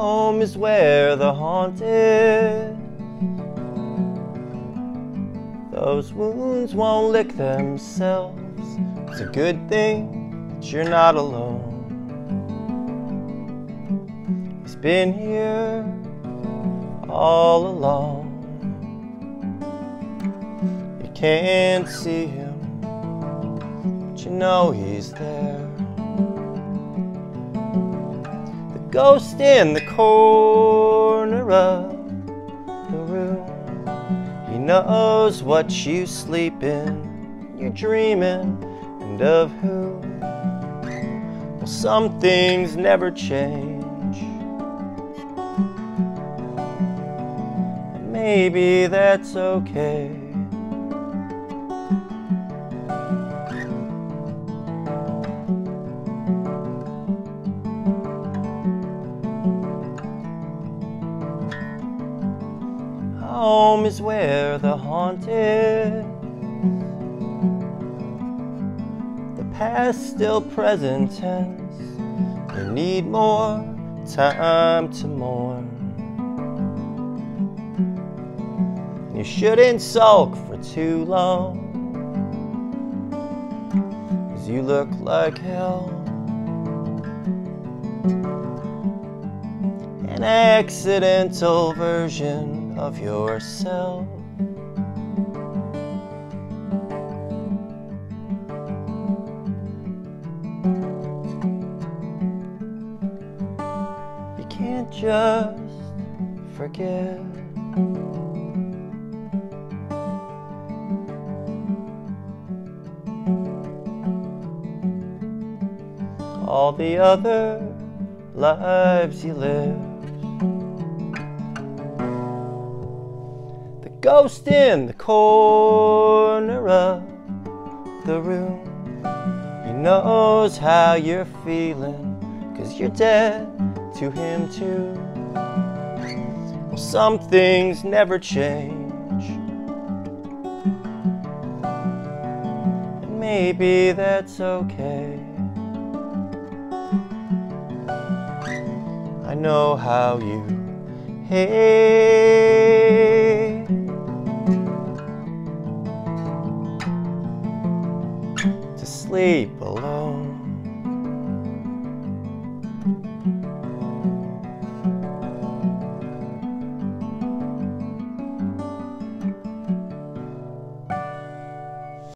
Home is where the haunted. Those wounds won't lick themselves. It's a good thing that you're not alone. He's been here all along. You can't see him, but you know he's there. Ghost in the corner of the room. He knows what you sleep in, you're dreaming, and of who. Well, some things never change. Maybe that's okay. Home is where the haunted. The past still present tense. You need more time to mourn. You shouldn't sulk for too long. Cause you look like hell. An accidental version of yourself. You can't just forget. All the other lives you live. Ghost in the corner of the room. He knows how you're feeling, cause you're dead to him too. Well, some things never change. And maybe that's okay. I know how you hate sleep alone.